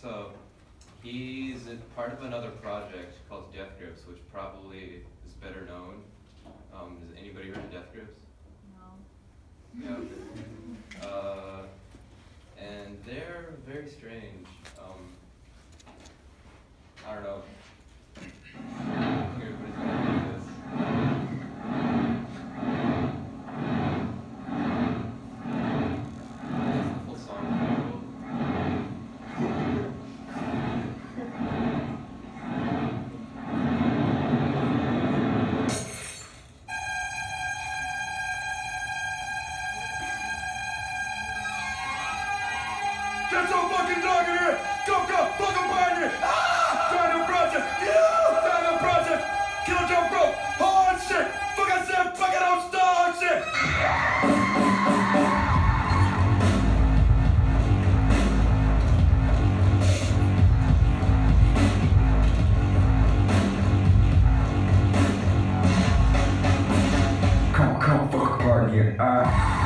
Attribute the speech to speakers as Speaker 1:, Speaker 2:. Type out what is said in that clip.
Speaker 1: So he's a part of another project called Death Grips, which probably is better known. Um, has anybody heard of Death Grips?
Speaker 2: No.
Speaker 1: Yeah. Uh, and they're very strange. Um,
Speaker 3: Get some fucking dog in here! Go, go, fucking! Ah! Dino Project! Yeah! Dino Project! Kill Joe Bro! Hard shit! Fucking said, fucking out star shit!
Speaker 4: Come, come, fuck party here. Uh,